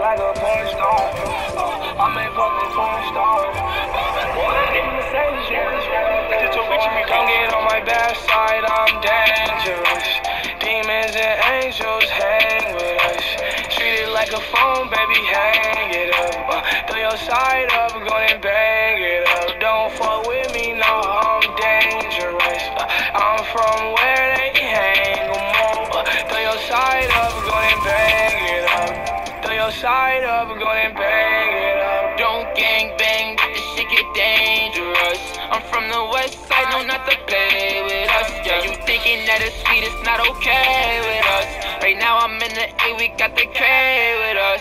like a porn star. Uh, I'm a fucking porn star. Don't get on my bad I'm dangerous. Demons and angels hang with us. Treat it like a phone, baby, hang it up. Uh, throw your side up, go and bang side up, go and bang it up. Don't gang bang, this shit get dangerous. I'm from the west side, no not to play with us. Yeah, you thinking that it's sweet, it's not okay with us. Right now I'm in the A, we got the K with us.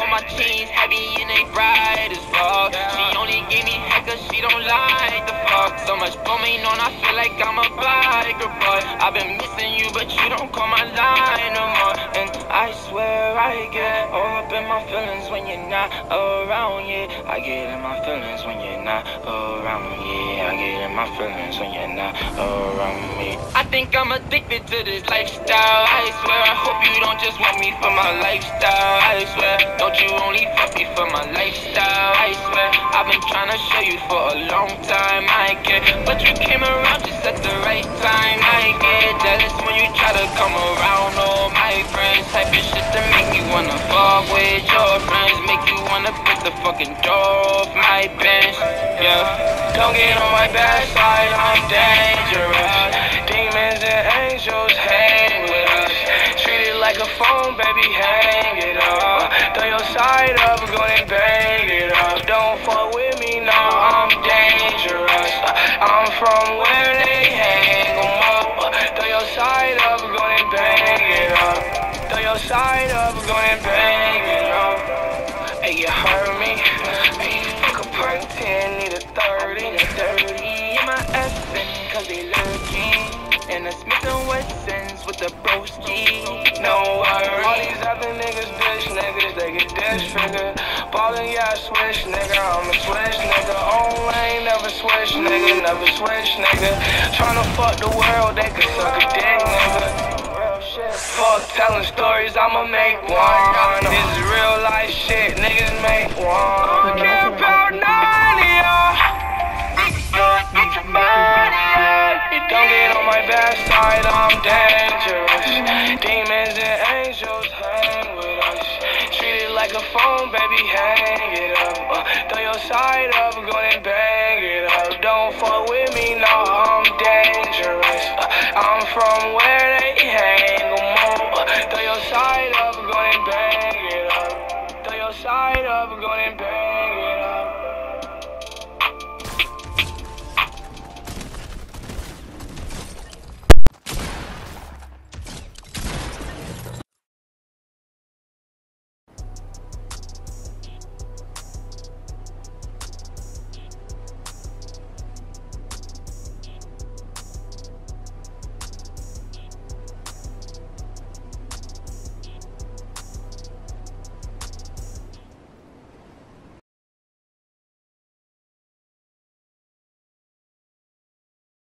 All my chains heavy and they bright as fuck. She only gave me head cause she don't like the. So much going on, I feel like I'm a biker boy. I've been missing you, but you don't call my line no more. And I swear I get all up in my feelings when you're not around, yeah. I get in my feelings when you're not around, yeah. I get in my feelings when you're not around me. I think I'm addicted to this lifestyle, I swear. I hope you don't just want me for my lifestyle, I swear. Don't you only fuck me for my lifestyle. I've been trying to show you for a long time, I care. But you came around just at the right time, I get jealous when you try to come around. All my friends, type of shit to make me wanna fuck with your friends, make you wanna pick the fucking door off my bench, yeah. Don't get on my bad side, I'm dangerous. Demons and angels hang with us. Treat it like a phone, baby, hang it up. Throw your side up, go and bang from where they hang 'em up. Throw your side up, go and bang it up. Throw your side up, go and bang it up. Hey, you heard me? Hey, fuck a Perc 10, need a 30. Need a 30 in my FN, cause they lurking. And the Smith and Wessons with the broski. No worries. All these other niggas, bitch niggas, they get disfigured. Ballin', yeah, I switch, nigga. I'm a switch, nigga. I ain't never switch, nigga. Never switch, nigga. Tryna fuck the world, they can suck a dick, nigga. Fuck telling stories, I'ma make one. This is real life shit, niggas make one. Care about none of y'all. Don't get on my bad side, I'm dangerous. Demons and angels hang with like a phone, baby, hang it up. Uh, throw your side up, go and bang it up. Don't fuck with me, no, I'm dangerous. Uh, I'm from where they hang 'em up. Uh, throw your side up, go and bang it up. Throw your side up, go and bang